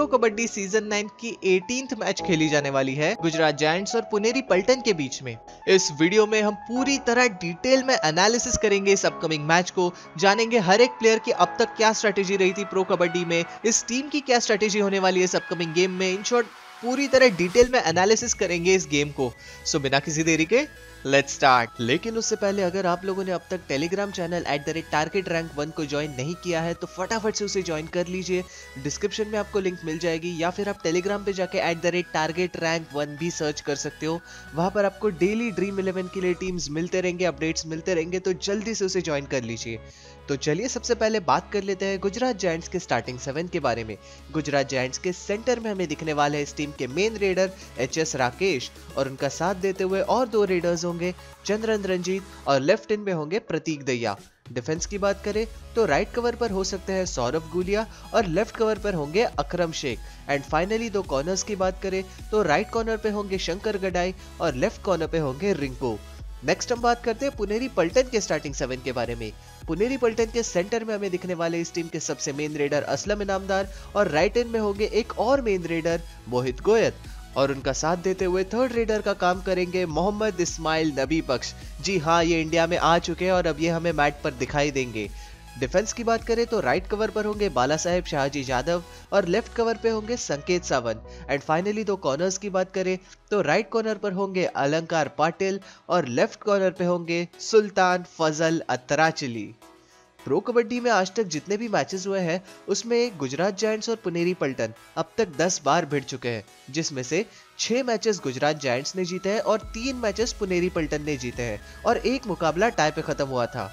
Pro kabaddi season 9 की 18th match खेली जाने वाली है गुजरात जायंट्स और पुनेरी पल्टन के बीच में। इस वीडियो में हम पूरी तरह डिटेल में एनालिसिस करेंगे इस अपकमिंग मैच को, जानेंगे हर एक प्लेयर की अब तक क्या स्ट्रेटेजी रही थी प्रो कबड्डी में, इस टीम की क्या स्ट्रेटेजी होने वाली है इस अपकमिंग गेम में। इन शॉर्ट पूरी तरह डिटेल में एनालिसिस करेंगे इस गेम को। सो बिना किसी देरी के लेट्स स्टार्ट लेकिन उससे पहले अगर आप लोगों ने अब तक Telegram channel at the rate target rank one को ज्वाइन नहीं किया है तो फटाफट से उसे ज्वाइन कर लीजिए। डिस्क्रिप्शन में आपको लिंक मिल जाएगी, या फिर आप टेलीग्राम पे जाके at the rate target rank one भी सर्च कर सकते हो। वहाँ पर आपको डेली ड्रीम इलेवन के लिए टीम्स मिलते रहेंगे अपडेट्स मिलते रहेंगे तो जल्दी से उसे ज्वाइन कर लीजिए। तो चलिए सबसे पहले बात कर लेते हैं गुजरात जायंट्स के स्टार्टिंग सेवन के बारे में। गुजरात जायंट्स के सेंटर में हमें दिखने वाले इस टीम के main raider H S Rakesh और उनका साथ देते हुए और दो रेडर्स होंगे चंद्रन रंजीत और लेफ़्ट इन में होंगे प्रतीक दैया डिफेंस की बात करें तो राइट कवर पर हो सकते हैं सौरभ गुलिया और लेफ़्ट कवर पर होंगे अकरम शेख। एंड फाइनली दो कॉर्नर्स की बात करें तो राइट कॉर्नर पे होंगे शंकर गडाई और लेफ़्ट कॉर्नर पे होंगे रिंकू। नेक्स्ट हम बात करते हैं पुनेरी पल्टन के स्टार्टिंग सेवन के बारे में। पुनेरी पल्टन के सेंटर में हमें दिखने वाले इस टीम के सबसे मेन रेडर असलम इनामदार और राइट एंड में होंगे एक और मेन रेडर मोहित गोयत और उनका साथ देते हुए थर्ड रेडर का काम करेंगे मोहम्मद इस्माइल नबी पक्ष जी हाँ ये इंडिया में आ चुके हैं और अब ये हमें मैट पर दिखाई देंगे। डिफेंस की बात करें तो राइट कवर पर होंगे बाला साहेब, शाहजी यादव और लेफ़्ट कवर पे होंगे संकेत सावन एंड फाइनली दो कॉर्नर्स की बात करें तो राइट कॉर्नर पर होंगे अलंकार पाटिल और लेफ़्ट कॉर्नर पे होंगे सुल्तान फजल अतराचली. प्रो कबड्डी में आज तक जितने भी मैचेस हुए हैं, उसमें गुजरात जायंट्स और पुनेरी पल्टन अब तक 10 बार भिड़ चुके हैं, जिसमें से छह मैचेस गुजरात जायंट्स ने जीते हैं और तीन मैचेस पुनेरी पल्टन ने जीते हैं और एक मुकाबला टाई पे खत्म हुआ था।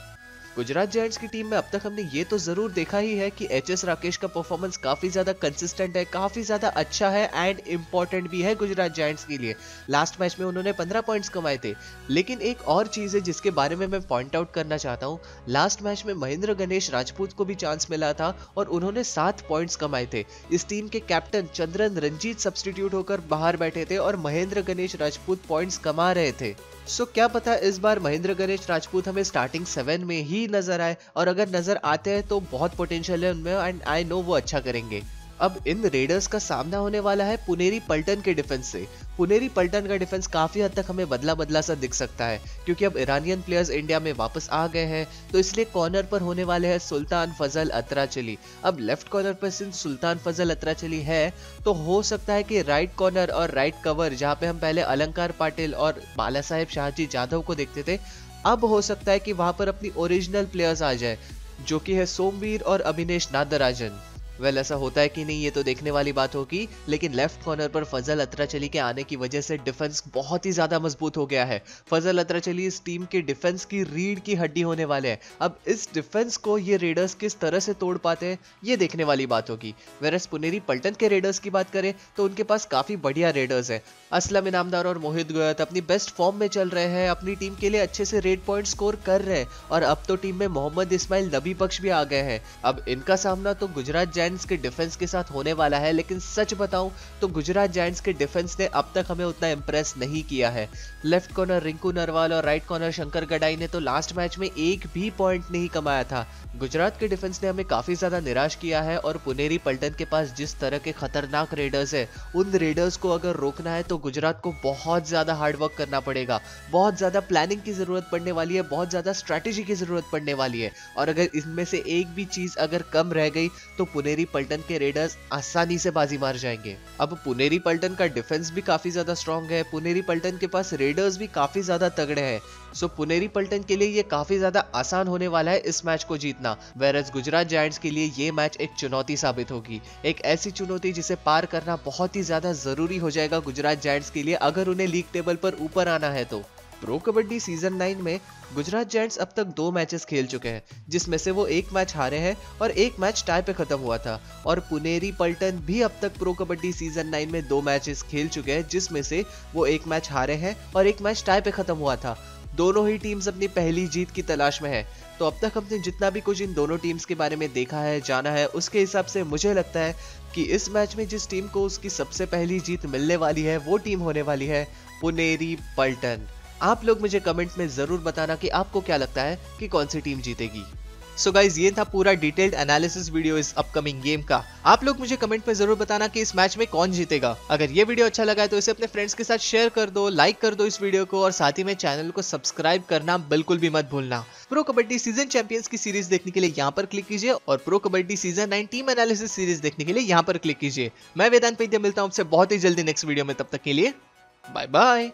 गुजरात जायंट्स की टीम में अब तक हमने ये तो ज़रूर देखा ही है कि एच एस राकेश का परफॉर्मेंस काफ़ी ज़्यादा कंसिस्टेंट है, काफ़ी ज़्यादा अच्छा है एंड इम्पोर्टेंट भी है गुजरात जायंट्स के लिए। लास्ट मैच में उन्होंने 15 पॉइंट्स कमाए थे। लेकिन एक और चीज़ है जिसके बारे में मैं पॉइंट आउट करना चाहता हूँ। लास्ट मैच में महेंद्र गणेश राजपूत को भी चांस मिला था और उन्होंने सात पॉइंट्स कमाए थे। इस टीम के कैप्टन चंद्रन रंजीत सब्सटीट्यूट होकर बाहर बैठे थे और महेंद्र गणेश राजपूत पॉइंट्स कमा रहे थे। सो so, क्या पता इस बार महेंद्र गणेश राजपूत हमें स्टार्टिंग सेवन में ही नज़र आए। और अगर नज़र आते हैं तो बहुत पोटेंशियल है उनमें एंड आई नो वो अच्छा करेंगे। अब इन रेडर्स का सामना होने वाला है पुनेरी पल्टन के डिफेंस से। पुनेरी पल्टन का डिफेंस काफ़ी हद तक हमें बदला बदला सा दिख सकता है, क्योंकि अब ईरानियन प्लेयर्स इंडिया में वापस आ गए हैं तो इसलिए कॉर्नर पर होने वाले हैं सुल्तान फजल अतराचली। अब लेफ़्ट कॉर्नर पर सिंस सुल्तान फजल अतराचली है तो हो सकता है कि राइट कॉर्नर और राइट कवर जहाँ पे हम पहले अलंकार पाटिल और बाला साहेब शाहजी जाधव को देखते थे, अब हो सकता है कि वहाँ पर अपनी ओरिजिनल प्लेयर्स आ जाए, जो कि है सोमवीर और अभिनेश नादराजन। वेल ऐसा होता है कि नहीं, ये तो देखने वाली बात होगी, लेकिन लेफ़्ट कॉर्नर पर फजल अतराचली के आने की वजह से डिफेंस बहुत ही ज़्यादा मज़बूत हो गया है। फजल अतराचली इस टीम के डिफेंस की रीढ़ की हड्डी होने वाले हैं। अब इस डिफेंस को ये रेडर्स किस तरह से तोड़ पाते हैं, ये देखने वाली बात होगी। वेरस पुनेरी पल्टन के रेडर्स की बात करें तो उनके पास काफ़ी बढ़िया रेडर्स है। असलम इनामदार और मोहित गोयत अपनी बेस्ट फॉर्म में चल रहे हैं, अपनी टीम के लिए अच्छे से रेड पॉइंट स्कोर कर रहे हैं, और अब तो टीम में मोहम्मद इस्माइल नबी पक्ष भी आ गए हैं। अब इनका सामना तो गुजरात जायंट्स के डिफेंस के साथ होने वाला है, लेकिन सच बताऊँ तो गुजरात जायंट्स के डिफेंस ने अब तक हमें उतना इंप्रेस नहीं किया है। लेफ़्ट कॉर्नर रिंकू नरवाल और राइट कॉर्नर शंकर गडाई ने तो लास्ट मैच में एक भी पॉइंट नहीं कमाया था। गुजरात के डिफेंस ने हमें काफ़ी ज़्यादा निराश किया है और पुनेरी पल्टन के पास जिस तरह के खतरनाक रेडर्स है, उन रेडर्स को अगर रोकना है तो गुजरात को बहुत ज़्यादा हार्डवर्क करना पड़ेगा। बहुत ज़्यादा प्लानिंग की ज़रूरत पड़ने वाली है, बहुत ज़्यादा स्ट्रेटेजी की ज़रूरत पड़ने वाली है। और अगर इनमें से एक भी चीज़ अगर कम रह गई तो पुनेरी पल्टन के रेडर्स आसानी से बाजी मार जाएँगे। अब पुनेरी पल्टन का डिफेंस भी काफ़ी ज़्यादा स्ट्रॉन्ग है, पुनेरी पल्टन के पास रेडर्स भी काफ़ी ज़्यादा तगड़े हैं। सो पुनेरी पल्टन के लिए ये काफ़ी ज़्यादा आसान होने वाला है इस मैच को जीतना। वेरस गुजरात जायंट्स के लिए ये मैच एक चुनौती साबित होगी। एक ऐसी चुनौती जिसे पार करना बहुत ही ज़्यादा ज़रूरी हो जाएगा गुजरात जायंट्स के लिए, अगर उन्हें लीग टेबल पर ऊपर आना है तो। प्रो कबड्डी सीज़न नाइन में गुजरात जायंट्स अब तक दो मैचेस खेल चुके हैं, जिसमें से वो एक मैच हारे हैं और एक मैच टाई पे खत्म हुआ था। और पुनेरी पल्टन भी अब तक प्रो कबड्डी सीज़न नाइन में दो मैचेस खेल चुके हैं, जिसमें से वो एक मैच हारे हैं और एक मैच टाई पे खत्म हुआ था। दोनों ही टीम्स अपनी पहली जीत की तलाश में है। तो अब तक हमने जितना भी कुछ इन दोनों टीम्स के बारे में देखा है, जाना है, उसके हिसाब से मुझे लगता है कि इस मैच में जिस टीम को उसकी सबसे पहली जीत मिलने वाली है, वो टीम होने वाली है पुनेरी पल्टन। आप लोग मुझे कमेंट में ज़रूर बताना कि आपको क्या लगता है कि कौन सी टीम जीतेगी। सो so गाइज़ ये था पूरा डिटेल्ड एनालिसिस वीडियो इस अपकमिंग गेम का। आप लोग मुझे कमेंट में ज़रूर बताना कि इस मैच में कौन जीतेगा। अगर ये वीडियो अच्छा लगा है तो इसे अपने फ्रेंड्स के साथ शेयर कर दो लाइक कर दो इस वीडियो को और साथ ही में चैनल को सब्सक्राइब करना बिल्कुल भी मत भूलना। प्रो कबड्डी सीज़न चैंपियंस की सीरीज़ देखने के लिए यहाँ पर क्लिक कीजिए और pro kabaddi season nine team analysis series देखने के लिए यहाँ पर क्लिक कीजिए। मैं वेदांत पैद्य मिलता हूँ आपसे बहुत ही जल्दी नेक्स्ट वीडियो में, तब तक के लिए बाय बाय